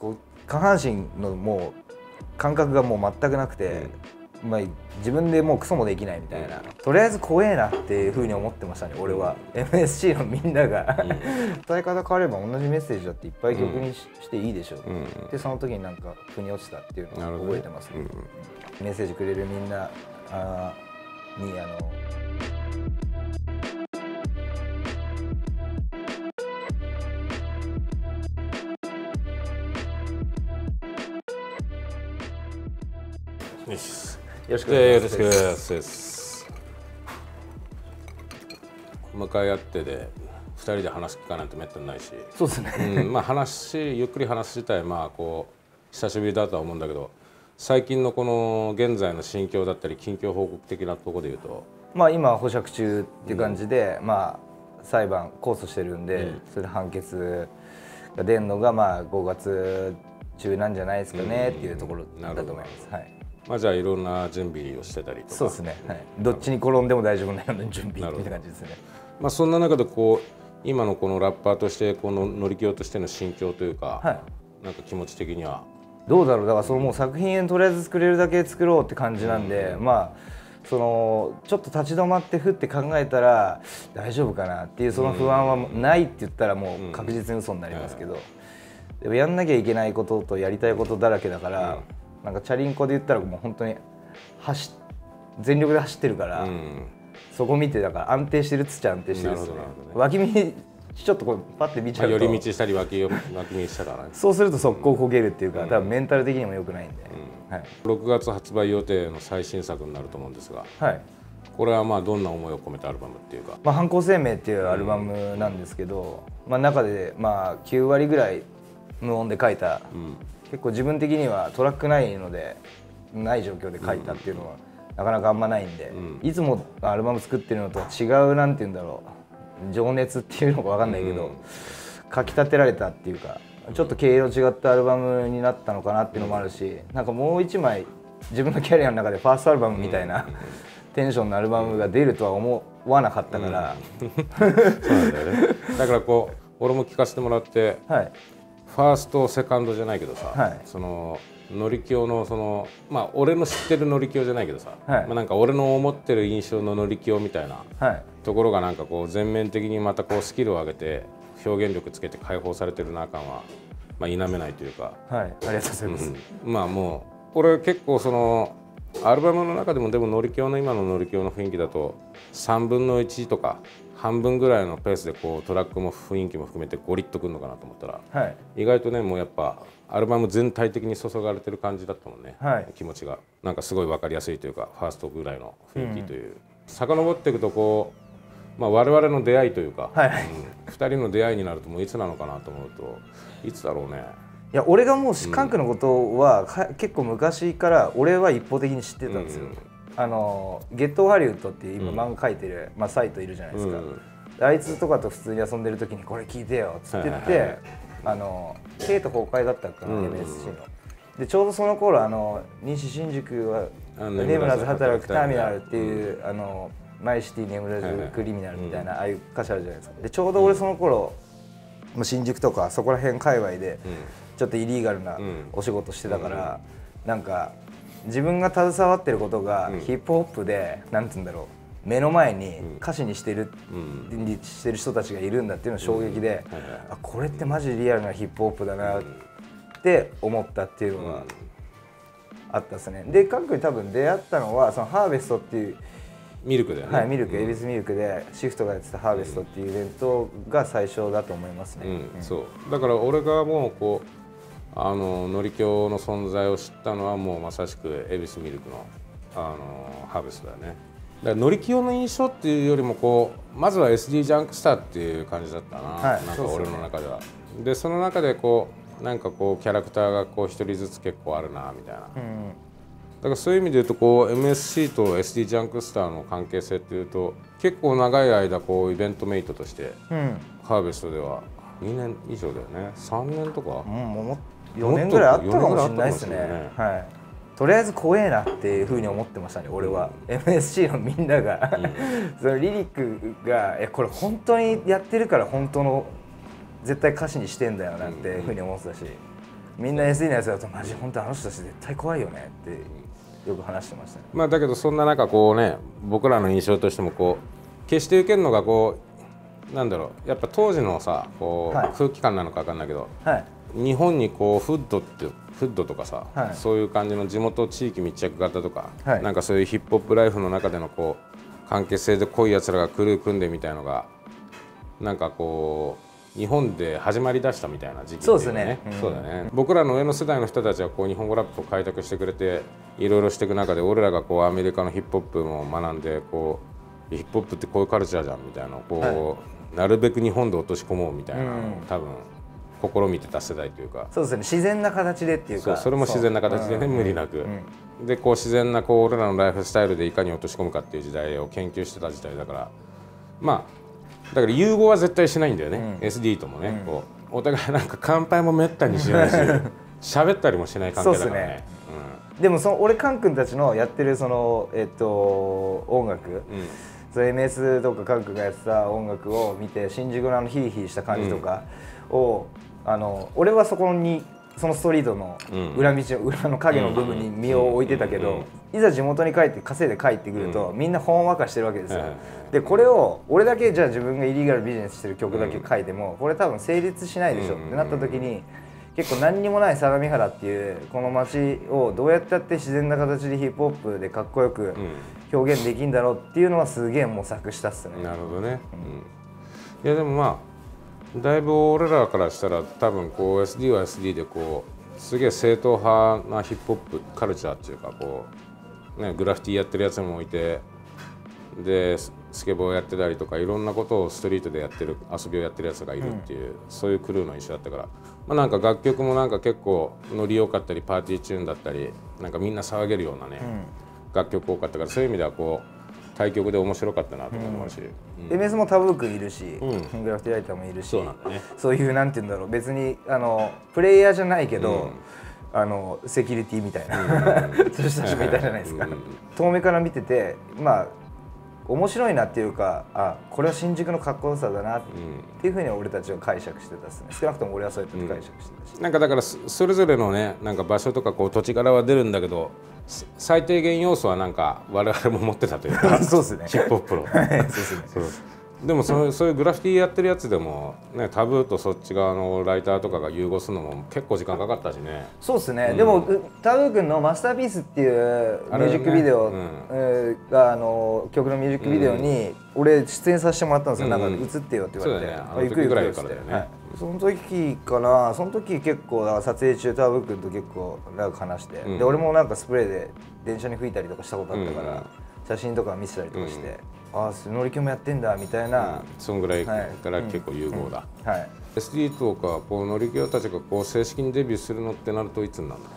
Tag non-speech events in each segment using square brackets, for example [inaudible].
こう下半身のもう感覚がもう全くなくて、まあ、自分でもうクソもできないみたいな、とりあえず怖えなっていうふうに思ってましたね俺は、MSC のみんなが。[laughs] 伝え方変われば同じメッセージだっていっぱい曲にし,、ていいでしょ、う。でその時になんか腑に落ちたっていうのを覚えてます、ね。メッセージくれるみんなあにあのよしよろしくおで願いします。向かい合ってで2人で話聞かないとめったにないし、そうですね、うん、まあ話ゆっくり話自体まあこう久しぶりだとは思うんだけど最近のこの現在の心境だったり近況報告的なところでいうと。まあ今保釈中っていう感じで、まあ裁判控訴してるんで、それで判決が出るのがまあ5月中なんじゃないですかねっていうところだと思います。はい。まあじゃあいろんな準備をしてたりとか。そうですね。はい。どっちに転んでも大丈夫なような準備って感じですね。まあそんな中でこう今のこのラッパーとしてこの乗り気としての心境というか、はい。なんか気持ち的には。どうだろう。だからそのもう作品とりあえず作れるだけ作ろうって感じなんで、まあそのちょっと立ち止まってふって考えたら大丈夫かなっていうその不安はないって言ったらもう確実に嘘になりますけど、でもやんなきゃいけないこととやりたいことだらけだから、なんかチャリンコで言ったらもう本当に走全力で走ってるから、うん。そこ見てだから安定してるっつっちゃ安定してるっすね。ね。脇見ちょっとこうパッて見ちまあ、ゃうと、寄り道したり脇を脇見したらね。そうすると速攻焦げるっていうか、多分メンタル的にも良くないんで、はい。6月発売予定の最新作になると思うんですがはい。これはまあどんな思いを込めたアルバムっていうか？まあ、犯行声明っていうアルバムなんですけど、まあ、中でまあ9割ぐらい無音で書いた、結構自分的にはトラックないのでない状況で書いたっていうのは、なかなかあんまないんで、いつもアルバム作ってるのとは違うなんて言うんだろう情熱っていうのか分かんないけど、書き立てられたっていうかちょっと毛色違ったアルバムになったのかなっていうのもあるしなんかもう一枚自分のキャリアの中でファーストアルバムみたいな、テンションのアルバムが出るとは思わなかったから、そうなんだよね。だからこう俺も聞かせてもらってはいファーストセカンドじゃないけどさ、はい。その乗り気のそのまあ俺の知ってる乗り気じゃないけどさ、はい。まあ、なんか俺の思ってる印象の乗り気みたいなはい。ところがなんかこう全面的にまたこうスキルを上げて表現力つけて解放されてるな感は、まあ、否めないというか、はい。ありがとうございます、まあもう俺結構そのアルバムの中でもでも乗り気の今の乗り気の雰囲気だと3分の1とか半分ぐらいのペースでこうトラックも雰囲気も含めてゴリッとくるのかなと思ったらはい。意外とねもうやっぱアルバム全体的に注がれてる感じだったもんね、はい。気持ちが。なんかすごい分かりやすいというかファーストぐらいの雰囲気という、遡っていくとこう、まあ、我々の出会いというか、はい。うん、2人の出会いになるともういつなのかなと思うといつだろうね。いや俺がもうシカンクのことは、か結構昔から俺は一方的に知ってたんですよ、うんあのゲットハリウッドっていう今漫画描いてる、まあ、サイトいるじゃないですか、あいつとかと普通に遊んでる時にこれ聞いてよっつって言って、あの生徒崩壊だったかな、うん。MSC の。でちょうどその頃あの西新宿はあ眠らず働くターミナルっていう、あのマイシティ眠らずクリミナルみたいな、ああいう歌詞あるじゃないですか。でちょうど俺その頃、もう新宿とかそこら辺界隈で、ちょっとイリーガルなお仕事してたから、なんか自分が携わってることがヒップホップで、なんて言うんだろう目の前に歌詞にしてる、にしてる人たちがいるんだっていうのが衝撃で、あこれってマジリアルなヒップホップだなって思ったっていうのがあったですね。で各国多分出会ったのはそのハーベストっていうミルクだよね、はい、ミルク、恵比寿ミルクでシフトがやってたハーベストっていうイベントが最初だと思いますね。うん。そう。だから俺がもうこうあののりきょうの存在を知ったのはもうまさしく恵比寿ミルクのあのハーベストだよね。だからのりきよの印象っていうよりもこうまずは SD ジャンクスターっていう感じだったな,、はい。なんか俺の中では。でその中でこうなんかこうキャラクターがこう一人ずつ結構あるなみたいな、だからそういう意味で言うとこう MSC と SD ジャンクスターの関係性っていうと結構長い間こうイベントメイトとしてうん、ハーベストでは2年以上だよね。3年とか、うん、もう4年ぐらいあったかもしれないですね。はい。とりあえず怖えなっていうふうに思ってましたね俺は、MSC のみんなが、そのリリックがえこれ本当にやってるから本当の絶対歌詞にしてんだよなっていうふうに思ってたし、みんな SD のやつだとマジ本当あの人たち絶対怖いよねってよく話してましたね。まあだけどそんな中こうね僕らの印象としてもこう決して受けるのがこうなんだろうやっぱ当時のさこう、はい。空気感なのか分かんないけどはい日本にこうフッドってフッドとかさ、はい。そういう感じの地元地域密着型とか、はい。なんかそういうヒップホップライフの中でのこう関係性で濃いやつらがクルー組んでみたいのがなんかこう日本で始まりだしたみたいな時期ですね。うんそうだね。僕らの上の世代の人たちはこう日本語ラップを開拓してくれていろいろしていく中で俺らがこうアメリカのヒップホップも学んでこうヒップホップってこういうカルチャーじゃんみたいなこう、なるべく日本で落とし込もうみたいなうん。多分試みてた世代というか。そうですね自然な形でっていうか。そうそれも自然な形でねそう。無理なく、でこう自然なこう俺らのライフスタイルでいかに落とし込むかっていう時代を研究してた時代だから。まあだから融合は絶対しないんだよね、SD ともね、こう。お互いなんか乾杯もめったにしないし [laughs] 喋ったりもしない関係だからね。でもその俺カン君たちのやってるそのえっと音楽、うん。うんその MS とかカン君がやってた音楽を見て新宿のあのヒリヒリした感じとかを、あの俺はそこにそのストリートのうん。裏道の裏の影の部分に身を置いてたけど、いざ地元に帰って稼いで帰ってくると、みんなほんわかしてるわけですよ。でこれを俺だけじゃあ自分がイリーガルビジネスしてる曲だけ書いても、これ多分成立しないでしょってなった時に。結構何にもない相模原っていうこの街をどうやってやって自然な形でヒップホップでかっこよく表現できんだろうっていうのはすげえ模索したっすね。なるほどね、うん。いやでもまあだいぶ俺らからしたら多分こう SD は SD でこうすげえ正統派なヒップホップカルチャーっていうかこう、ね、グラフィティやってるやつもいてでススケボーやってたりとかいろんなことをストリートでやってる遊びをやってるやつがいるっていう、そういうクルーの印象だったから、まあ、なんか楽曲もなんか結構ノリ良かったりパーティーチューンだったりなんかみんな騒げるようなね、楽曲多かったからそういう意味ではこう対局で面白かったなと思うし、うん。MS もタブー君いるし、うグラフィティライターもいるしそうなんだね。そういうなんて言うんだろう別にあのプレイヤーじゃないけど、あのセキュリティみたいな、[laughs] 人たちもいたじゃないですか、うん。遠目から見ててまあ面白いなっていうかあこれは新宿のかっこよさだなっていうふうに俺たちは解釈してたですね。少なくとも俺はそうやって解釈してたし、なんかだからそそれぞれのねなんか場所とかこう土地柄は出るんだけどす最低限要素はなんか我々も持ってたというか [laughs] そうですね。ヒップホップの。はいそうですね。でもそういうそういうグラフィティやってるやつでも、ね、タブーとそっち側のライターとかが融合するのも結構時間かかったしね。そうですね、でもうタブー君の「マスターピース」っていうミュージックビデオ、あれね。うん。の曲のミュージックビデオに俺出演させてもらったん。ですよ、なん。か映ってよって言われて、ねあ行くあの時ぐらいからだよねはいその時かなその時結構撮影中タブー君と結構長く話して、うん。で俺もなんかスプレーで電車に吹いたりとかしたことあったから、うん。写真とか見せたりとかして、ああ乗り気もやってんだみたいな、そんぐらいはい。から結構融合だ、はい。SD とかこう乗り気たちがこう正式にデビューするのってなるといつになるの？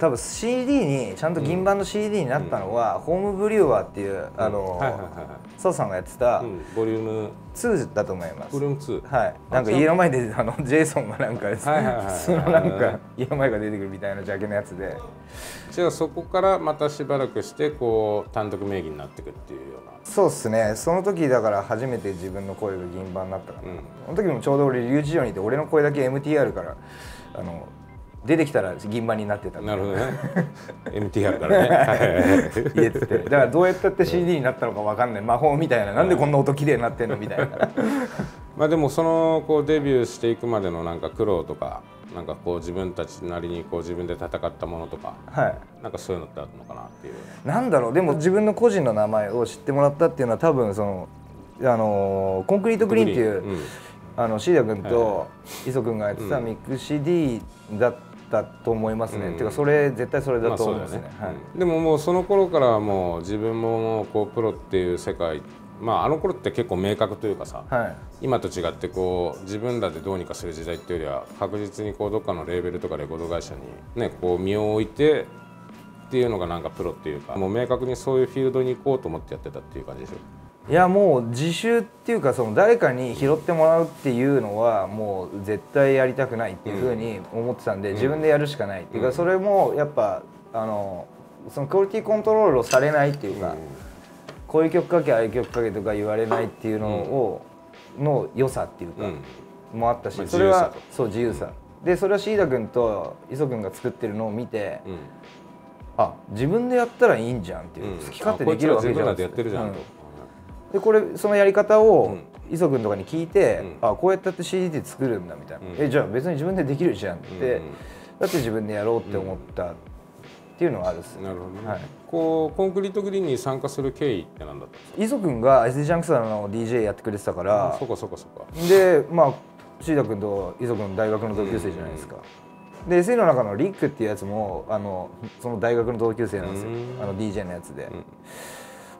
多分 CD にちゃんと銀盤の CD になったのは、ホームブリュワーっていうあの、佐藤さんがやってたうん、ボリューム2だと思います、ボリューム2はい、なんか家の前であのジェイソンがなんかです、はいはいはいはい。そのなんか家の前が出てくるみたいなジャケのやつで。じゃあそこからまたしばらくしてこう単独名義になっていくっていうような。そうっすね。その時だから初めて自分の声が銀盤になったかな、うん。その時もちょうど俺留置場にいて俺の声だけ MTR からあの出てきたら銀盤になってたな。るほどね。MTR からね。[laughs] 言えてて。だからどうやったって CD になったのかわかんない。魔法みたいな。なんでこんな音綺麗になってんのみたいな。[laughs] まあでもそのこうデビューしていくまでのなんか苦労とかなんかこう自分たちなりにこう自分で戦ったものとかはい。なんかそういうのってあるのかなっていう。なんだろう。でも自分の個人の名前を知ってもらったっていうのは多分そのあのーコンクリートグリーンっていう、うん。あのシーダ君と磯君がやってたうんミック CD だったと思いますね、うん。ていうかそれ絶対それまだとあそうだよね。思いますね,、はい。うんでももうその頃からはもう自分もこうプロっていう世界まああの頃って結構明確というかさはい。今と違ってこう自分らでどうにかする時代っていうよりは確実にこうどっかのレーベルとかレコード会社にねこう身を置いてっていうのがなんかプロっていうかもう明確にそういうフィールドに行こうと思ってやってたっていう感じでしょ？いやもう自習っていうかその誰かに拾ってもらうっていうのはもう絶対やりたくないっていうふうに思ってたんで、自分でやるしかないっていうか、それもやっぱあのそのクオリティコントロールをされないっていうか、こういう曲かけああいう曲かけとか言われないっていうのを、の良さっていうか、うん。もあったし、まあそれはそう自由さ。でそれはシーダ君と磯君が作ってるのを見て、うん。あ自分でやったらいいんじゃんっていう、うん。好き勝手できるわけじゃんってるじゃんと、でこれそのやり方をうん。磯君とかに聞いて、うん。あこうやってやって CD で作るんだみたいな、うん。えじゃあ別に自分でできるじゃんって、うん。だって自分でやろうって思ったっていうのはあるっす、なるほどね、はい。こうコンクリートグリーンに参加する経緯って何だったんですか？磯君が SD ジャンクサーの DJ やってくれてたから。そこそこそこでまあシーダ君と磯君大学の同級生じゃないですか、で SE の中のリックっていうやつもあのその大学の同級生なんですよ、うん。あの DJ のやつで、ん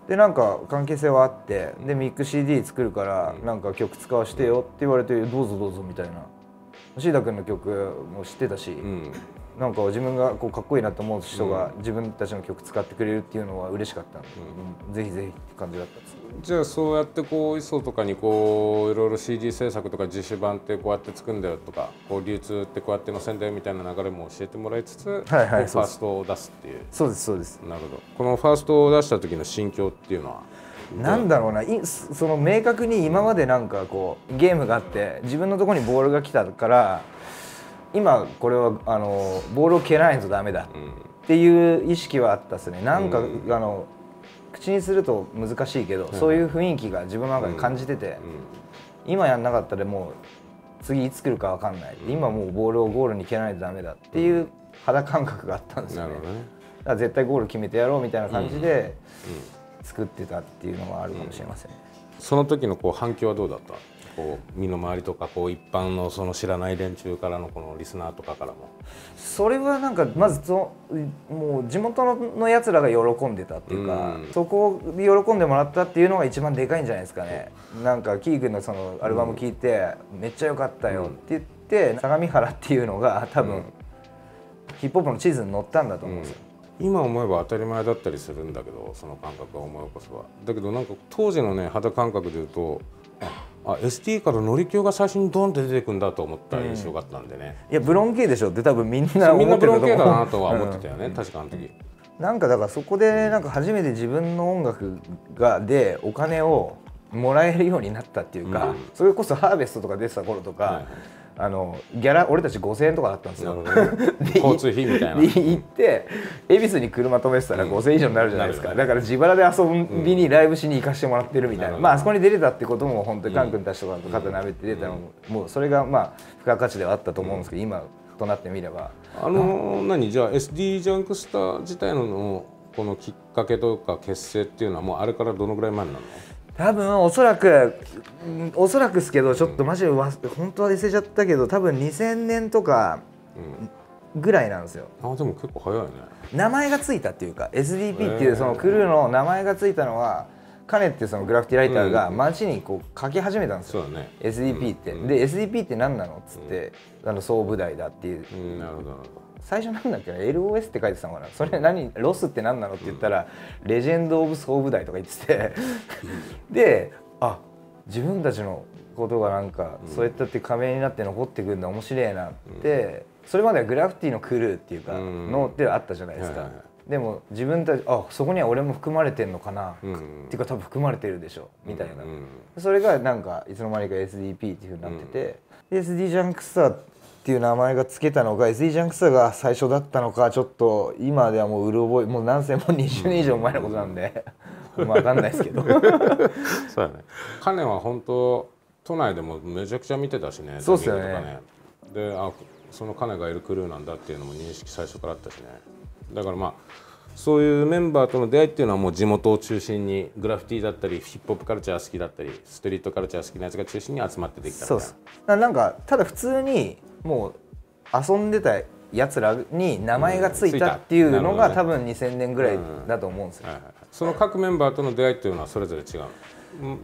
でなんか関係性はあってでミック CD 作るからなんか曲使わしてよって言われてどうぞどうぞみたいな。シーダ君の曲も知ってたし、うん。なんか自分がこうかっこいいなと思う人が自分たちの曲使ってくれるっていうのは嬉しかったんで、うん。ぜひぜひって感じだったんですじゃあそうやってこう ISO とかにこういろいろ CD 制作とか自主版ってこうやって作るんだよとかこう流通ってこうやって載せんだよみたいな流れも教えてもらいつつ、はいはいファーストを出すっていう。そうですそうです。なるほど。このファーストを出した時の心境っていうのはなんだろうな。いその明確に今までなんかこうゲームがあって自分のところにボールが来たから今これはあのボールを蹴らないとダメだうんっていう意識はあったですね。なんか、うん。あの口にすると難しいけど、そういう雰囲気が自分の中で感じてて、今やんなかったらもう次いつ来るか分かんない、今もうボールをゴールに蹴らないとダメだっていう肌感覚があったんですよね。だから絶対ゴール決めてやろうみたいな感じで作ってたっていうのはあるかもしれません、その時のこう反響はどうだった？こう身の回りとかこう一般のその知らない連中からのこのリスナーとかからも。それはなんかまずそもう地元のやつらが喜んでたっていうか、うん。そこで喜んでもらったっていうのが一番でかいんじゃないですかね。なんかキー君のそのアルバム聴いて、めっちゃ良かったよって言って相模原っていうのが多分、ヒップホップの地図に載ったんだと思うんですよ、今思えば当たり前だったりするんだけどその感覚は思い起こせば。だけどなんか当時のね肌感覚で言うとあ ST から乗り気が最初にドンって出てくんだと思った印象があったんでね、いやブロン系でしょ。って多分みんなみんなブロン系だなととは思ってたよね、確かあの時。なんかだからそこでなんか初めて自分の音楽がでお金をもらえるようになったっていうか、うん。それこそハーベストとか出てた頃とか、はいはいあのギャラ俺たち5000円とかだったんですよ。ね [laughs] 交通費みたいな。で行って恵比寿に車止めてたら5000円以上になるじゃないですか、なるだから自腹で遊びにライブしに行かしてもらってるみたいな、なるほどまああそこに出れたってことも本当にカン君たちとかと肩舐めて出たのも、もうそれがまあ付加価値ではあったと思うんですけど、今となってみれば。あの何？じゃあ SD ジャンクスター自体のこのきっかけとか結成っていうのはもうあれからどのぐらい前になるの？多分おそらくうんおそらくですけどちょっとマジでわ本当は忘れちゃったけど多分2000年とかぐらいなんですよ。あでも結構早いね。名前がついたっていうか SDP っていうそのクルーの名前がついたのはカネってそのグラフィティライターが街にこう書き始めたんですよ、そうだね。SDP って、で SDP って何なのっつって、あの総武大だっていう。うん。なるほど最初なんだっけな？LOS って書いてたのかな？それ何？ロスって何なのって言ったら、レジェンド・オブ・総武大とか言ってて。であ自分たちのことがなんか、そうやってって仮面になって残ってくるんだ面白いなって、それまではグラフィティのクルーっていうか、うん。のってあったじゃないですか、はいはいはい。でも自分たちあそこには俺も含まれてんのかな、うん。っていうか多分含まれてるでしょ？みたいな、うん。うんそれがなんかいつの間にか SDP っていうふうになってて、で SD ジャンクスターっていう名前が付けたのが SD ジャンクスが最初だったのかちょっと今ではもううる覚えもう何千も20年以上前のことなんで [laughs] まあ分かんないですけど。どそうだね。カネは本当都内でもめちゃくちゃ見てたしねそうっすよね。ね。であそのカネがいるクルーなんだっていうのも認識最初からあったしね。だからまあそういうメンバーとの出会いっていうのはもう地元を中心にグラフィティだったりヒップホップカルチャー好きだったりストリートカルチャー好きなやつが中心に集まってできたそうです。ななんかただ普通にもう遊んでたやつらに名前がついたっていうのが多分2000年ぐらいだと思うんですよ、はいはいはい。その各メンバーとの出会いっていうのはそれぞれ違う。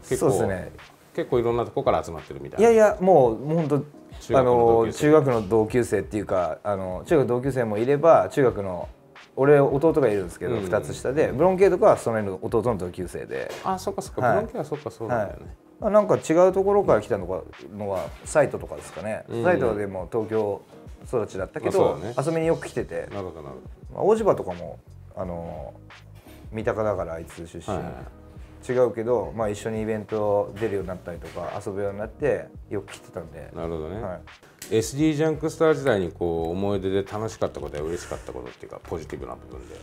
結構そうですね。結構いろんなとこから集まってるみたいな。いやいやもう本当中学の同級生。あの中学の同級生っていうかあの中学の同級生もいれば中学の俺弟がいるんですけど、うん2つ下でブロンケイとかはその辺の弟の同級生で、あそっかそっか、はい。ブロンケはそっかそうだよね、まあ、なんか違うところから来たのかのはサイトとかですかね、うんサイトでも東京育ちだったけど、だね。遊びによく来てて、なるほどなるまあ、大柴とかもあの三鷹だからあいつ出身、ほど、はいはいはい違うけど、まあ、一緒にイベント出るようになったりとか遊ぶようになってよく来てたんで。なるほどね、はい。SD ジャンクスター時代にこう思い出で楽しかったことや嬉しかったことっていうかポジティブな部分で。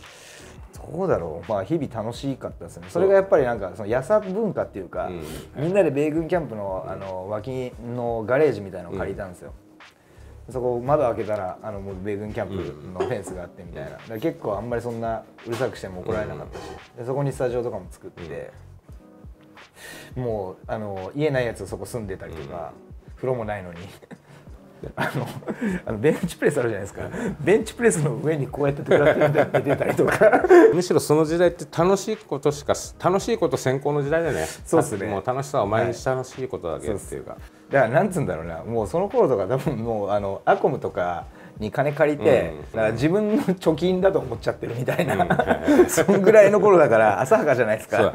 どうだろう。まあ日々楽しかったですね。それがやっぱりなんかそのやさ文化っていうか、みんなで米軍キャンプのあの脇のガレージみたいなのを借りたんですよ、そこ窓開けたらあのもう米軍キャンプのフェンスがあってみたいな、結構あんまりそんなうるさくしても怒られなかったし、でそこにスタジオとかも作って、もうあの家ないやつそこ住んでたりとか、風呂もないのに。[laughs] あのあのベンチプレスあるじゃないですか。ベンチプレスの上にこうやってやって出たりとかむしろその時代って楽しいことしか楽しいこと先行の時代だよねそうっすねもう楽しさは毎日楽しいことだけっていうか、だからなんつうんだろうなもうその頃とか多分もうあのアコムとかに金借りて、うん。だから自分の貯金だと思っちゃってるみたいな、[laughs] そんぐらいの頃だから浅はかじゃないですか、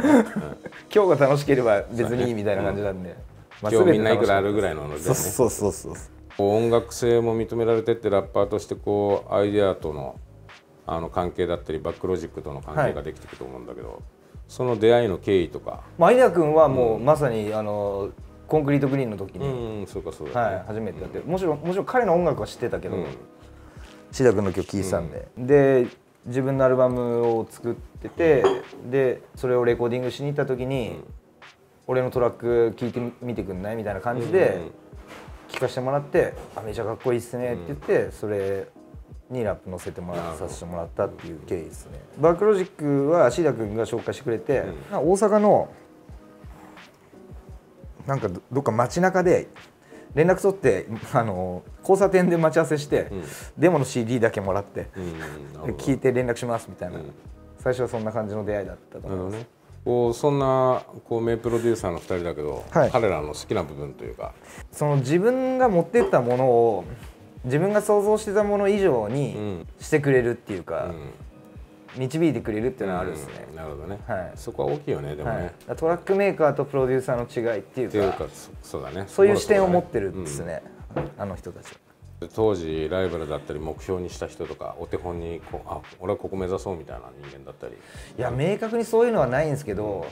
今日が楽しければ別にいいみたいな感じなんで、まあ今日みんないくらあるぐらいのノリだよね。そうそうそう音楽性も認められてってラッパーとしてこうアイデアとのあの関係だったりバックロジックとの関係ができていくと思うんだけど、その出会いの経緯とか。まあアイデア君はもうまさにあのコンクリートグリーンの時うに、初めてやって。もちろんもちろん彼の音楽は知ってたけど、うん。シダ君の曲聴いてたんで、で自分のアルバムを作っててでそれをレコーディングしに行った時に、俺のトラック聴いてみてくんない？みたいな感じで聴かせてもらって「あめちゃかっこいいっすね」って言って、それにラップ乗せてもらさせてもらったっていう経緯ですね。バックロジックはシダ君が紹介してくれて、大阪のなんかどどっか街中で連絡取って [laughs] あの交差点で待ち合わせして、デモの CD だけもらって、うん聞いて連絡しますみたいな、ん。最初はそんな感じの出会いだったと思います、こうそんなこう名プロデューサーの2人だけど、はい。彼らの好きな部分というか、その自分が持ってったものを自分が想像してたもの以上にうんしてくれるっていうか、うん導いてくれるっていうのはあるですね、うんなるほどね、はい。そこは大きいよねでもね、はい、トラックメーカーとプロデューサーの違いっていうかそそうだね。そういう視点を持ってるうんんですね、あの人たちは。当時ライバルだったり目標にした人とかお手本にこうあ俺はここ目指そうみたいな人間だったり。いや明確にそういうのはないんですけど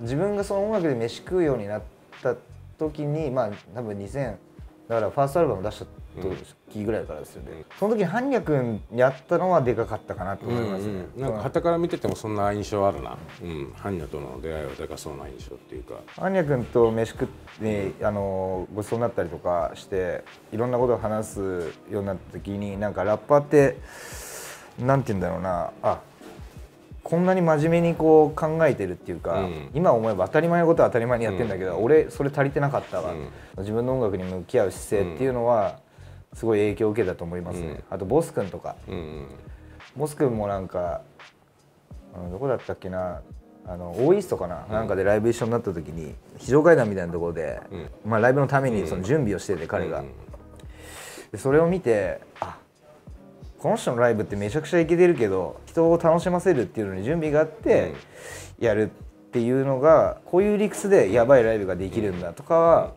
自分がその音楽で飯食うようになった時にまあ多分2000だからファーストアルバム出した時ぐらいからですよね、その時に般若君やったのはでかかったかなと思います。ね、うんなんか傍から見ててもそんな印象あるな、うん、般若との出会いはでかそうな印象っていうか。般若君と飯食ってあのごちそうになったりとかしていろんなことを話すようになった時になんかラッパーってなんて言うんだろうな。あこんなに真面目にこう考えてるっていうか、うん。今思えば当たり前のことは当たり前にやってんだけど、俺それ足りてなかったわ、うん。自分の音楽に向き合う姿勢っていうのはすごい影響を受けたと思いますね、うん。あとボス君とか。うんうん。ボス君もなんかあのどこだったっけな。あの大イーストかな、なんかでライブ一緒になった時に非常階段みたいなところで、まあ、ライブのためにその準備をしてて彼が、うんでそれを見てあこの人のライブってめちゃくちゃイケてるけど人を楽しませるっていうのに準備があってやるっていうのがこういう理屈でやばいライブができるんだとかは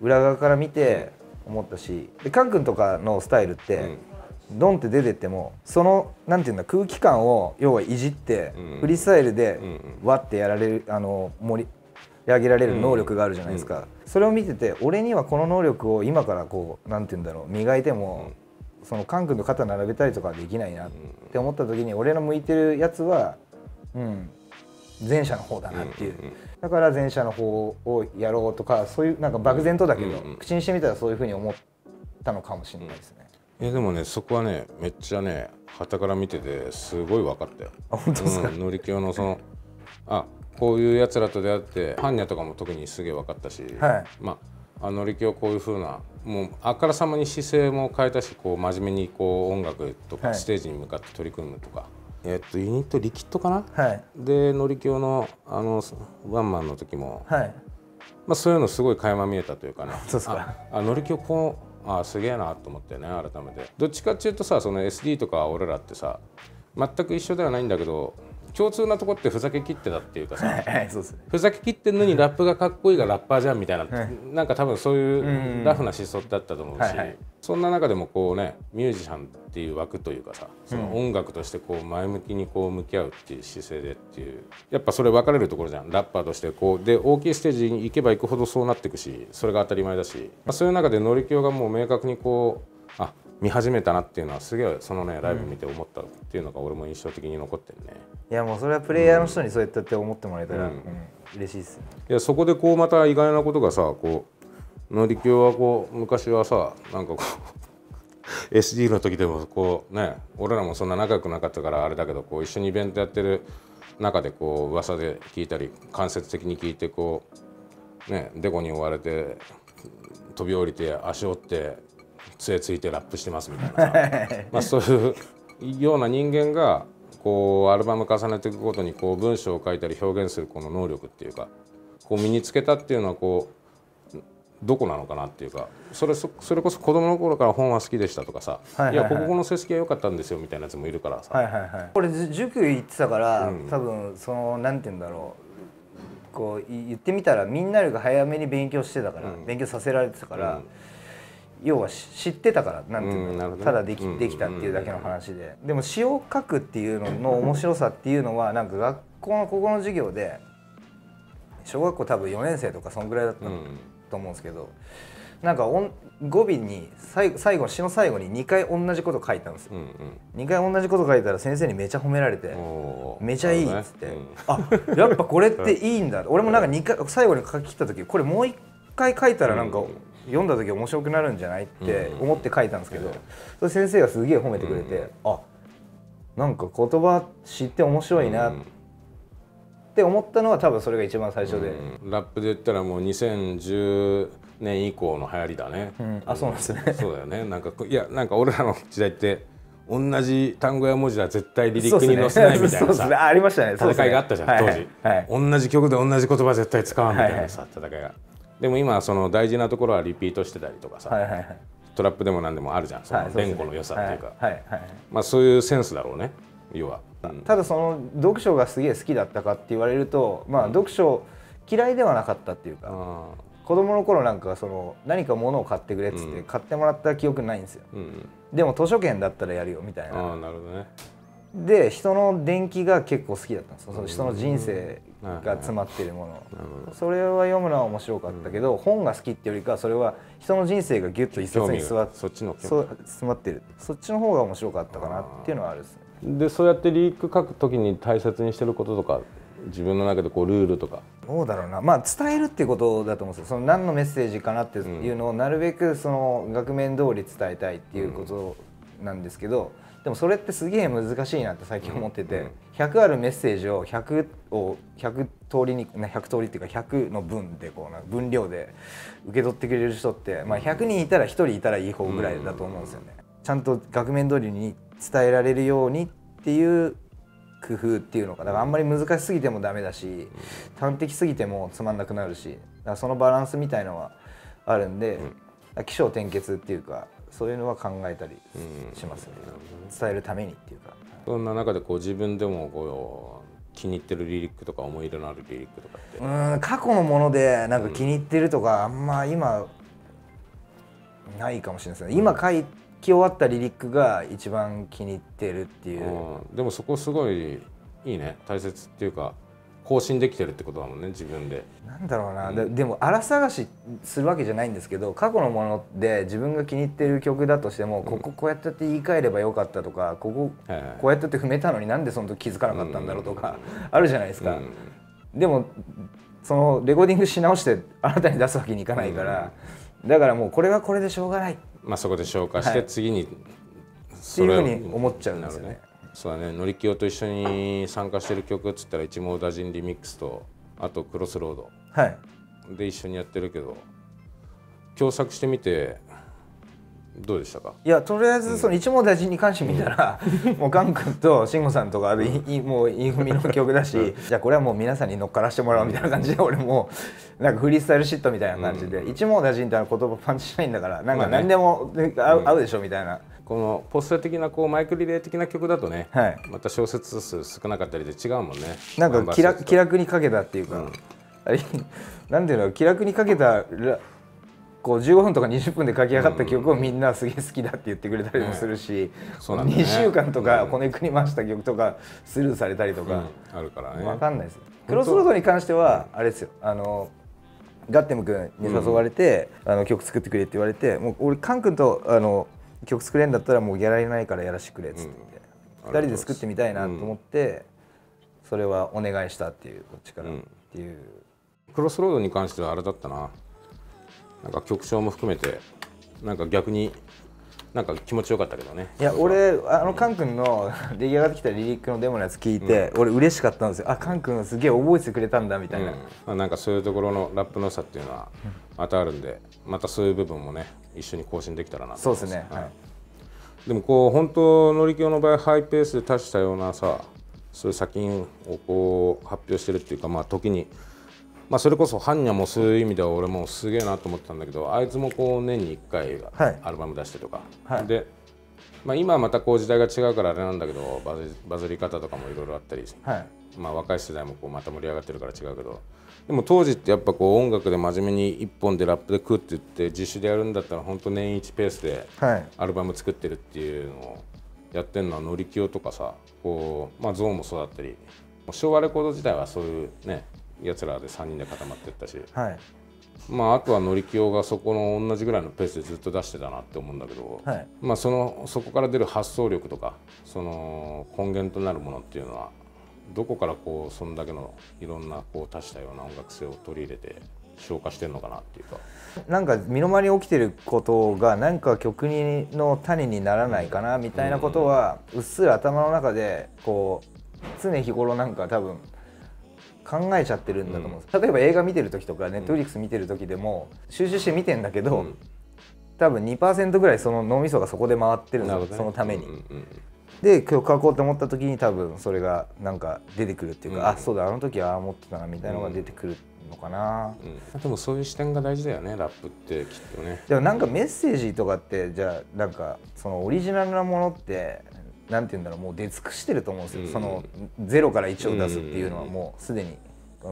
裏側から見て思ったしでカン君とかのスタイルって、ドンって出てってもそのなんていうんだ空気感を要はいじって、うん。フリースタイルでうん。わってやられるあの盛り上げられる能力があるじゃないですか、それを見てて俺にはこの能力を今からこうなんていうんだろう磨いても、そのカン君と肩並べたりとかはできないなって思った時に俺の向いてるやつはうん前者の方だなっていう、うんうんうんだから前者の方をやろうとかそういうなんか漠然とだけど、うんうん。口にしてみたらそういうふうに思ったのかもしれないですね。いやでもねそこはねめっちゃね傍から見ててすごい分かったよ。あ本当ですか、うん、乗り気のそのあこういうやつらと出会って般若とかも特にすげえ分かったし、はい。まああ乗り気こういう風なもうあからさまに姿勢も変えたしこう真面目にこう音楽とはい。かステージに向かって取り組むとか、えっとユニットリキッドかな、はい。で乗り気のあのワンマンの時も、はい。まあ、そういうのすごい垣間見えたというかね。[laughs] そうですか。ああ乗り気こうあすげえなと思ってね改めて。どっちかっていうとさその SD とか俺らってさ全く一緒ではないんだけど共通なとこってふざけきってたっていうかさ。はいそうですね。ふざけきってんのにラップがかっこいいがラッパーじゃんみたいな、なんか多分そういうラフな思想だったと思うし、はいはい。そんな中でもこうねミュージシャンっていう枠というかさその音楽としてこう前向きにこう向き合うっていう姿勢でっていうやっぱそれ分かれるところじゃん。ラッパーとしてこうで大きいステージに行けば行くほどそうなっていくしそれが当たり前だし、まあ、そういう中で乗り気がもう明確にこうあ見始めたなっていうのはすげえそのねライブ見て思ったっていうのが俺も印象的に残ってるね。いやもうそれはプレイヤーの人にそうやって思ってもらえたら、うん。嬉しいですね。いやそこでこうまた意外なことがさこうのりきおはこう昔はさなんかこう [laughs] SD の時でもこうね俺らもそんな仲良くなかったからあれだけどこう一緒にイベントやってる中でこう噂で聞いたり間接的に聞いてこうねデコに追われて飛び降りて足折って杖ついてラップしてますみたいなさ。[laughs] まあそういうような人間がこうアルバム重ねていくごとにこう文章を書いたり表現するこの能力っていうかこう身につけたっていうのはこうどこなのかなっていうかそれそそれこそ子供の頃から本は好きでしたとかさ、はいはいはい。いやここの成績が良かったんですよみたいなやつもいるからさ、はいはいはい。これじ塾行ってたから、多分そのなんて言うんだろう。こうい言ってみたらみんなよりが早めに勉強してたから、勉強させられてたから、要はし知ってたからなんていうの、うんただでき,、うんできたっていうだけの話で、でも詩を書くっていうのの面白さっていうのはなんか学校のここの授業で小学校多分4年生とかそんぐらいだったうん。と思うんですけど、なんか音語尾に最後最後詩の最後に2回同じこと書いたんですよ。うん2回同じこと書いたら先生にめちゃ褒められてめちゃいいっつって、なるあやっぱこれっていいんだ。俺もなんか2回最後に書き切った時これもう1回書いたらなんかうん読んだ時面白くなるんじゃないってうん。思って書いたんですけどうん。それ先生がすげえ褒めてくれて、あなんか言葉知って面白いなっうん。て思ったのは多分それが一番最初で、うん。ラップで言ったらもう2010年以降の流行りだね、うん。あそうなんですね。そうだよね。なんかこいやなんか俺らの時代って同じ単語や文字は絶対リリックそうっすね。に載せないみたいなさっすね。ありましたね。戦いがあったじゃん、はい当時、はい。同じ曲で同じ言葉絶対使わんみたいなさ、戦いがでも今その大事なところはリピートしてたりとかさ、はいはいはい。トラップでも何でもあるじゃんその連呼の良さっていうか、はいはいはい。まあそういうセンスだろうね要は、うん。ただその読書がすげえ好きだったかって言われるとまあ読書嫌いではなかったっていうかあ子供の頃なんかその何か物を買ってくれっつって買ってもらった記憶ないんですよ。ーうん。でも図書券だったらやるよみたいあなーなるほどね。で人の伝記が結構好きだったんですよ。その人の人生が詰まってるもの。それは読むのは面白かったけど本が好きっていうよりかはそれは人の人生がギュッと一冊に座っそっちのそう詰まってる。そっちの方が面白かったかなっていうのはあるですね。でそうやってリリック書くときに大切にしてることとか自分の中でこうルールとか。どうだろうな。まあ伝えるっていうことだと思うんですよ。その何のメッセージかなっていうのをなるべくその額面通り伝えたいっていうことなんですけど、でもそれってすげえ難しいなって最近思ってて、100あるメッセージを100を100通りにね100通りっていうか100の分でこうな分量で受け取ってくれる人って、まあ、100人いたら1人いたらいい方ぐらいだと思うんですよね。ちゃんと額面通りに伝えられるようにっていう工夫っていうのかだからあんまり難しすぎてもダメだし端的すぎてもつまんなくなるしだからそのバランスみたいのはあるんで、起承転結っていうかそういうのは考えたりしますね、伝えるためにっていうか。そんな中でこう自分でもこう気に入ってるリリックとか思い入れのあるリリックとかって？うーん。過去のものでなんか気に入ってるとかあんま今ないかもしれないですね。今書き終わったリリックが一番気に入ってるっていう、うん。でもそこすごいいいね。大切っていうか更新できてるってことだもんね自分で。なんだろうな、ででも荒探しするわけじゃないんですけど過去のもので自分が気に入ってる曲だとしても、こここうやってやって言い換えればよかったとかここはいはい。こうやってやって踏めたのになんでその時気づかなかったんだろうとか、あるじゃないですか、うん。でもそのレコーディングし直して新たに出すわけにいかないから、だからもうこれはこれでしょうがない。っまあそこで消化してはい。次にてそれをいうふうに思っちゃうんですよねそうだね。のりきよと一緒に参加してる曲っつったら一網打尽リミックスとあとクロスロード。はい。で一緒にやってるけど共作してみてどうでしたか？いやとりあえずその一網打尽に関して見たら、もうガン君と慎吾さんとかあるいいもうインフミの曲だし、じゃあこれはもう皆さんに乗っからしてもらおうみたいな感じで俺もうなんかフリースタイルシットみたいな感じで、一網打尽って言葉パンチしないんだからなんか何でも合う,、合うでしょみたいなこのポスター的なこうマイクリレー的な曲だとね、はい。また小説数少なかったりで違うもんね。なんか気楽気楽楽にかけたっていうか、あれ [laughs] なんていうの気楽にかけたらこう15分とか20分で書き上がった曲をみんなすげえ好きだって言ってくれたりもするし、そうなんね。2週間とかこねくり回した曲とかスルーされたりとか、あるからね。わかんないですよ。クロスロードに関してはあれですよ。あのガッテム君に誘われて、あの曲作ってくれって言われてもう俺カン君とあの曲作れんだったらもうギャラいないからやらせてくれっつってて、うん。2人で作ってみたいなと思って、それはお願いしたっていうこっちから、うん。っていう。クロスロードに関してはあれだったな。なんか曲調も含めてなんか逆になんか気持ちよかったけどね。いや俺あのカン君の [laughs] 出来上がってきたリリックのデモのやつ聞いて、俺嬉しかったんですよ。あカン君すげえ覚えててくれたんだみたいな、うん。まあ、なんかそういうところのラップの差っていうのはまたあるんでまたそういう部分もね一緒に更新できたらなとそう思います。でね。はい。でもこう本当乗り気の場合ハイペースで達したようなさそういう作品をこう発表してるっていうかまあ時にまあそれこそハンニャもそういう意味では俺もすげえなと思ってたんだけどあいつもこう年に1回はい。アルバム出してとか、はい。で、まあ、今はまたこう時代が違うからあれなんだけどバズバズり方とかもいろいろあったり。はい。まあ、若い世代もこうまた盛り上がってるから違うけど。でも当時ってやっぱこう音楽で真面目に一本でラップで食うって言って自主でやるんだったら本当年一ペースではい。アルバム作ってるっていうのをやってるのはノリキオとかさこう、まあ、ゾーンもそうだったり。昭和レコード自体はそういうねやつらで3人で固まってったし、はい。まあ、あとはノリキオがそこの同じぐらいのペースでずっと出してたなって思うんだけど、はい。まあ、そのそこから出る発想力とかその根源となるものっていうのはどこからこうそんだけのいろんなこう足したような音楽性を取り入れて消化してるのかなっていうか。なんか身の回りに起きてることがなんか曲にの種にならないかなみたいなことはうっすら頭の中でこう常日頃なんか多分考えちゃってるんだと思うんです、例えば映画見てる時とかネットフリックス見てる時でも集中して見てんだけど、うん。多分2%ぐらいその脳みそがそこで回ってるんですよ、なるほどね。そのために。うんうんうんで曲書こうと思った時に多分それがなんか出てくるっていうか、うん。あそうだあの時はああ思ってたなみたいなのが出てくるのかな。うん。でもそういう視点が大事だよねラップってきっとね。でもなんかメッセージとかってじゃあなんかそのオリジナルなものってなんて言うんだろうもう出尽くしてると思うんですよ、うん。その0から1を出すっていうのはもうすでに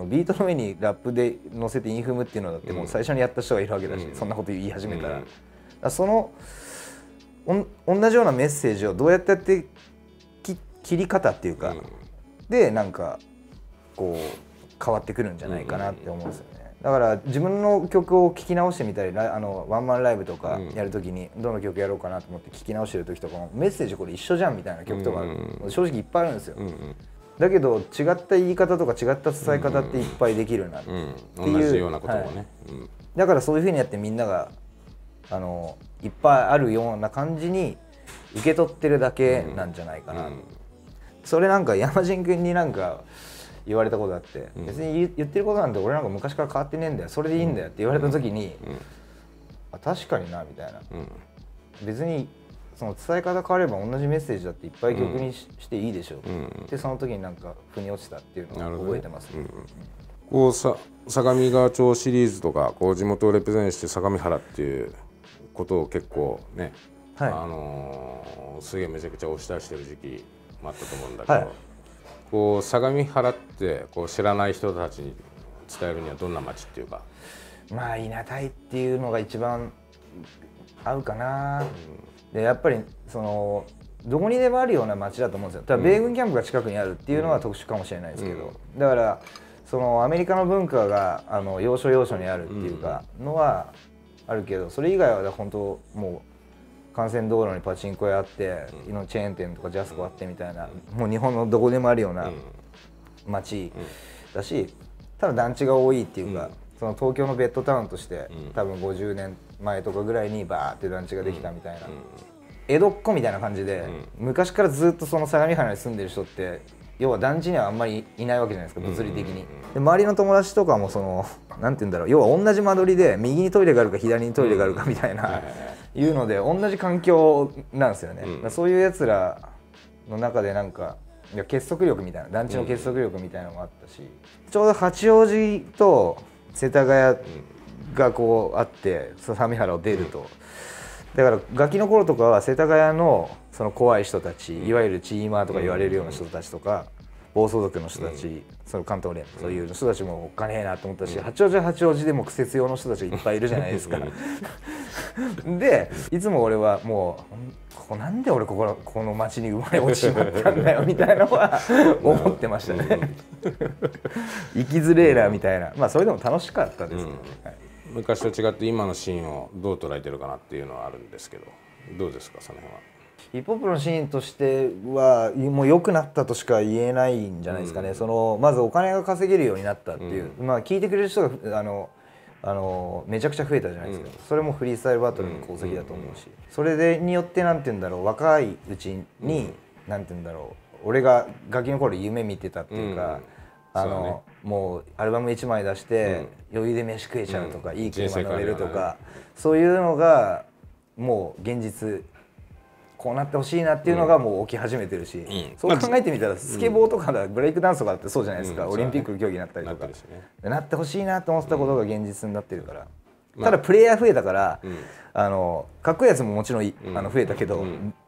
ビートの上にラップで乗せてインフムっていうのだってもう最初にやった人がいるわけだし、うん。そんなこと言い始めたら,、うん。その同じようなメッセージをどうやってやってき切り方っていうか、うん。でなんかこう変わってくるんじゃないかなって思うんですよね、だから自分の曲を聴き直してみたりあのワンマンライブとかうん。やるときにどの曲やろうかなと思って聴き直してる時とかもメッセージこれ一緒じゃんみたいな曲とかうん正直いっぱいあるんですよ、うんうん。だけど違った言い方とか違った伝え方っていっぱいできるな、うんていう。同じようなこともね。うん。だからそういうふうにやってみんながあのいっぱいあるような感じに受け取ってるだけなんじゃないかな、うん。それなんか山人君になんか言われたことあって、別に言言ってることなんて俺なんか昔から変わってねえんだよそれでいいんだよって言われた時に、あ確かになみたいな。うん。別にその伝え方変われば同じメッセージだっていっぱい曲にし,、していいでしょ、ん。でその時になんか腑に落ちたっていうのを覚えてます、こうさ相模川町シリーズとかこう地元をレプゼンして相模原っていうことを結構ね、はい。あのーすげえめちゃくちゃ押し出してる時期もあったと思うんだけど、はいこう相模原ってこう知らない人たちに伝えるにはどんな街っていうか、まあいなたいっていうのが一番合うかな、でやっぱりそのどこにでもあるような街だと思うんですよ。ただ米軍キャンプが近くにあるっていうのは特殊かもしれないですけど、だからそのアメリカの文化があの要所要所にあるっていうかのはあるけどそれ以外は本当もう幹線道路にパチンコ屋あって、のチェーン店とかジャスコあってみたいな、もう日本のどこでもあるような街だし、ただ団地が多いっていうか、その東京のベッドタウンとして、多分50年前とかぐらいにバーって団地ができたみたいな、江戸っ子みたいな感じで、昔からずっとその相模原に住んでる人って要は団地にはあんまりいないわけじゃないですか物理的に、で周りの友達とかもそのなんて言うんだろう要は同じ間取りで右にトイレがあるか左にトイレがあるかみたいな、いうので同じ環境なんですよね、だからそういうやつらの中でなんかいや結束力みたいな団地の結束力みたいなのもあったし、ちょうど八王子と世田谷がこうあって相模原を出ると、だからガキの頃とかは世田谷のその怖い人たちいわゆるチーマーとか言われるような人たちとか、暴走族の人たち、その関東連そういう人たちもおっかねえなと思ったし、八王子は八王子でも苦節用の人たちがいっぱいいるじゃないですか。[laughs] でいつも俺はもうここなんで俺ここのこの町に生まれ落ちちまったんだよみたいなのは思ってましたね。生きづれえなみたいな。まあそれでも楽しかったです。けどね。はい。昔と違って今のシーンをどう捉えてるかなっていうのはあるんですけどどうですかその辺は？ヒップホップのシーンとしてはもう良くなったとしか言えないんじゃないですかね、そのまずお金が稼げるようになったっていう、まあ聞いてくれる人があのあのめちゃくちゃ増えたじゃないですか、それもフリースタイルバトルの功績だと思うし、それでによってなんて言うんだろう若いうちに、なんて言うんだろう俺がガキの頃夢見てたっていうか、あの、ね、もうアルバム1枚出して、余裕で飯食えちゃうとか、いい車乗れるとか、そういうのがもう現実こうなってほしいなっていうのがもう起き始めてるし、そう考えてみたらスケボーとかだ、ブレイクダンスとかってそうじゃないですか、オリンピック競技になったりとか。なってほしいなと思ってたことが現実になってるから、ただプレイヤー増えたから、あ。のかっこいいやつももちろんあの増えたけど、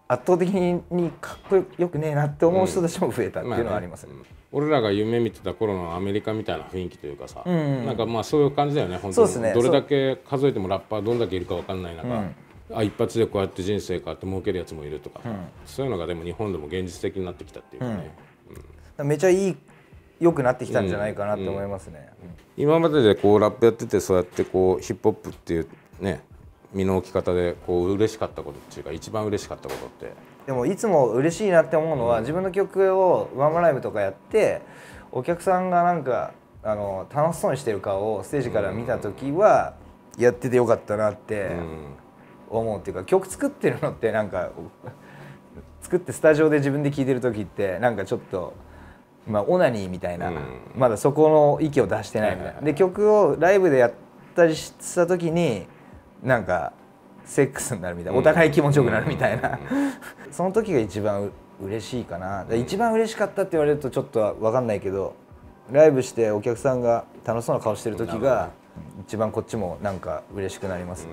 圧倒的にかっこよくねえなって思う人たちも増えたっていうのはありますね。俺らが夢見てた頃のアメリカみたいな雰囲気というかさ、なんかまあそういう感じだよね本当に、ね、どれだけ数えてもラッパーどんだけいるか分かんない中、うん、あ一発でこうやって人生変わって儲けるやつもいるとか、うん、そういうのがでも日本でも現実的になってきたっていうかね、うん、めちゃいい良くなってきたんじゃないかなと思いますね、今まででこうラップやっててそうやってこうヒップホップっていうね身の置き方でこう嬉しかったことっていうか一番嬉しかったことって。でもいつも嬉しいなって思うのは、自分の曲をワンマンライブとかやってお客さんがなんかあの楽しそうにしてる顔をステージから見た時は、やっててよかったなって思うっていうか曲作ってるのってなんか [laughs] 作ってスタジオで自分で聴いてる時ってなんかちょっと。まあ、オナニーみたいな、うん、まだそこの息を出してないみたいな、で曲をライブでやったりした時になんかセックスになるみたいなお互い気持ちよくなるみたいな、[laughs] その時が一番嬉しいかな。一番嬉しかったって言われるとちょっと分かんないけどライブしてお客さんが楽しそうな顔してる時が一番こっちもなんか嬉しくなりますね、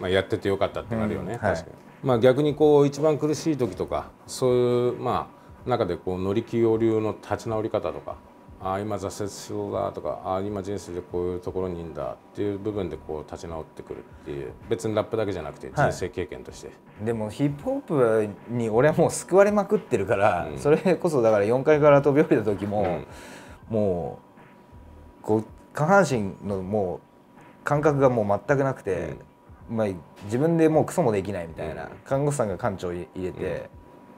まあ、やっててよかったってなるよね、はい、まあ、逆にこう一番苦しい時とかそういうまあ中でこう乗り気流の立ち直り方とかああ今挫折しそうだとかああ今人生でこういうところにいるんだっていう部分でこう立ち直ってくるっていう別にラップだけじゃなくて人生経験として、はい、でもヒップホップに俺はもう救われまくってるから、うん、それこそだから4階から飛び降りた時も、うん、もうこう下半身のもう感覚がもう全くなくて、うん、まあ、自分でもうクソもできないみたいな、看護師さんが館長入れて、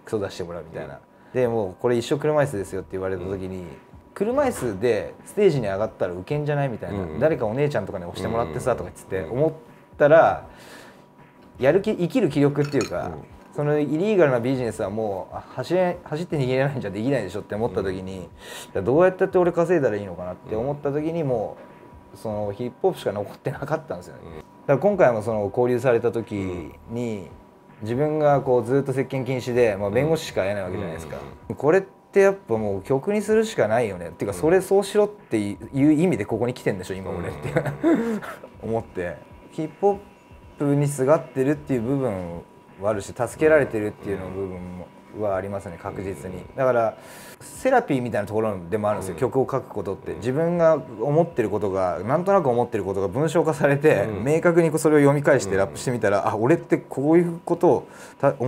クソ出してもらうみたいな。でもうこれ一生車椅子ですよって言われた時に、車椅子でステージに上がったらウケんじゃないみたいな、うん、誰かお姉ちゃんとかに押してもらってさとかっつって思ったらやる気生きる気力っていうか、うん、そのイリーガルなビジネスはもう走れ走って逃げれないんじゃできないでしょって思った時に、うん、どうやって俺稼いだらいいのかなって思った時にもうそのヒップホップしか残ってなかったんですよね。だから今回もその交流された時に、自分がこうずっと接見禁止で、まあ、弁護士しか会えないわけじゃないですか。これってやっぱもう曲にするしかないよね。っていうかそれそうしろっていう意味でここに来てんでしょ今俺って。[laughs] 思って。ヒップホップにすがってるっていう部分はあるし助けられてるっていうの部分はありますね確実に。だからセラピーみたいなところでもあるんですよ、曲を書くことって。自分が思ってることがなんとなく思ってることが文章化されて、明確にそれを読み返してラップしてみたら、あ俺ってこういうことを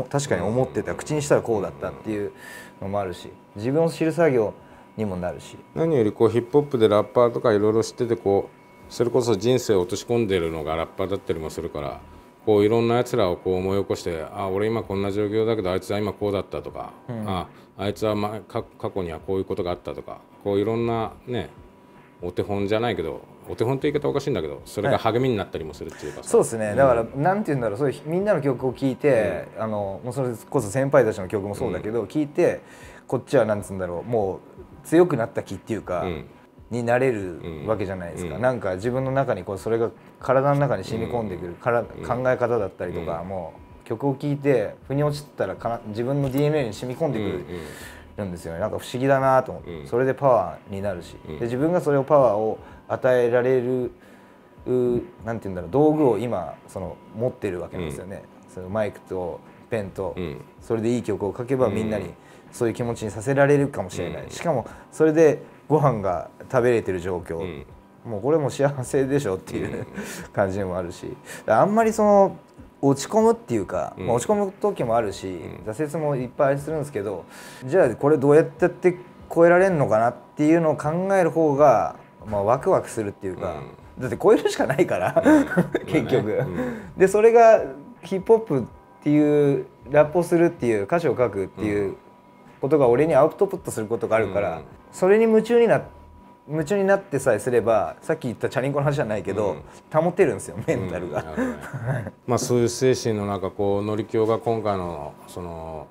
確かに思ってた。口にしたらこうだったっていうのもあるし自分を知る作業にもなるし。何よりこうヒップホップでラッパーとかいろいろ知っててこうそれこそ人生を落とし込んでるのがラッパーだったりもするからこういろんなやつらをこう思い起こしてあ俺今こんな状況だけどあいつは今こうだったとか、うん、ああいつは前過去にはこういうことがあったとかこういろんなねお手本じゃないけどお手本って言い方おかしいんだけどそれが励みになったりもするっていうか、はい、そうですね。だから、うん、なんて言うんだろうそういうみんなの曲を聴いて、うん、あのもうそれこそ先輩たちの曲もそうだけど、うん、聞いてこっちはなんつうんだろうもう強くなった気っていうか、うん、になれるわけじゃないですか、うん、なんか自分の中にこうそれが体の中に染み込んでくる、うん、から考え方だったりとか、もう曲を聴いて腑に落ちたらかな自分の DNA に染み込んでくる。るんですよね。なんか不思議だなと思って、それでパワーになるし、で自分がそれをパワーを与えられるなんて言うんだろう道具を今その持ってるわけなんですよね、そのマイクとペンとうん。それでいい曲を書けばみんなにそういう気持ちにさせられるかもしれない、しかもそれでご飯が食べれてる状況、ん。もうこれも幸せでしょっていう、[laughs] 感じでもあるし。あんまりその落ち込むっていうか、まあ、落ち込む時もあるし、挫折もいっぱいするんですけどじゃあこれどうやってやって超えられるのかなっていうのを考える方が、まあ、ワクワクするっていうか、だって超えるしかないから、[laughs] 結局。でそれがヒップホップっていうラップをするっていう歌詞を書くっていうことが俺にアウトプットすることがあるから、うん。それに夢中にな夢中になってさえすればさっき言ったチャリンコの話じゃないけど、保てるんですよメンタルが。なるほどね [laughs] まあそういう精神の中こうのりきょうが今回のその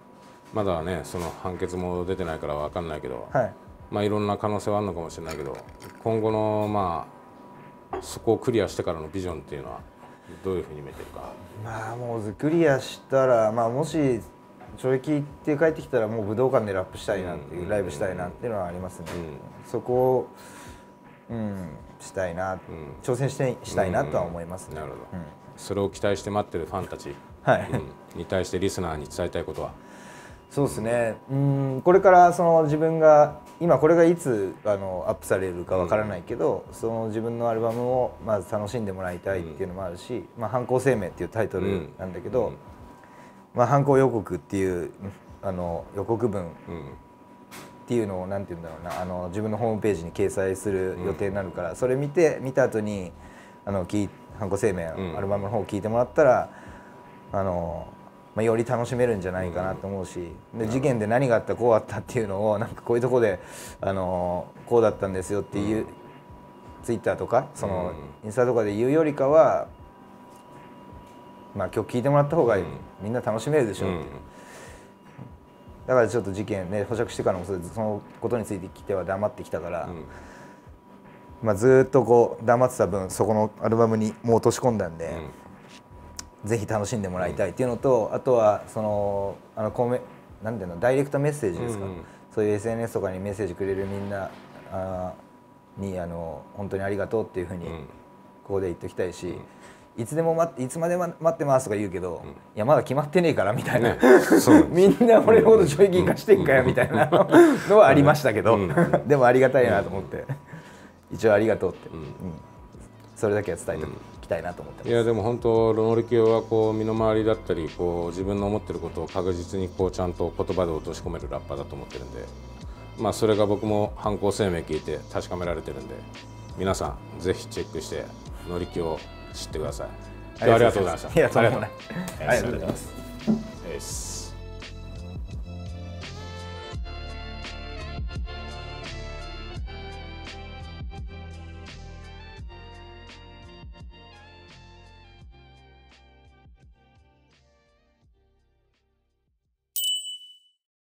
まだねその判決も出てないからわかんないけど、はいまあいろんな可能性はあるのかもしれないけど今後のまあそこをクリアしてからのビジョンっていうのはどういうふうに見てるか。まあもうクリアしたら、まあ、もし懲役行って帰ってきたらもう武道館でラップしたいなっていう、ライブしたいなっていうのはありますね、そこを、うん、したいな、挑戦してしたいなとは思いますね、なるほど、それを期待して待ってるファンたち、はい、うん。に対してリスナーに伝えたいことは？そうですね。うん。これからその自分が今これがいつあのアップされるかわからないけど、その自分のアルバムをまず楽しんでもらいたいっていうのもあるし「まあ、犯行声明」っていうタイトルなんだけど、まあ、犯行予告っていうあの予告文うん。っていうのをなんて言うんだろうなあの自分のホームページに掲載する予定になるから、それ見て見た後にあの聞い犯行声明、うん。アルバムの方を聞いてもらったらあの、まあ、より楽しめるんじゃないかなと思うし、で事件で何があったこうあったっていうのをなんかこういうとこであのこうだったんですよっていう、ツイッターとかその、インスタとかで言うよりかは、まあ、曲聴いてもらった方がみんな楽しめるでしょ。うっていう。だからちょっと事件ね保釈してからもそのことについてきては黙ってきたから、まあ、ずーっとこう黙ってた分そこのアルバムにもう落とし込んだんで、ぜひ楽しんでもらいたいっていうのと、あとはそのあのコメなんていうのダイレクトメッセージですか、うんうん。そういう SNS とかにメッセージくれるみんなあーにあの本当にありがとうっていうふうにん。ここで言っておきたいし、いつでも待っていつまでも待ってますとか言うけど、いやまだ決まってねえからみたいな、ね [laughs] みんな俺のこと正義化してんかよみたいなのはありましたけど、でもありがたいなと思って、一応ありがとうって、うん。それだけは伝えておきたいなと思ってます。いやでも本当ロノリキオはこう身の回りだったりこう自分の思ってることを確実にこうちゃんと言葉で落とし込めるラッパーだと思ってるんでまあそれが僕も犯行声明聞いて確かめられてるんで皆さんぜひチェックしてノリキオを知ってください。ありがとうございました。ありがとうございます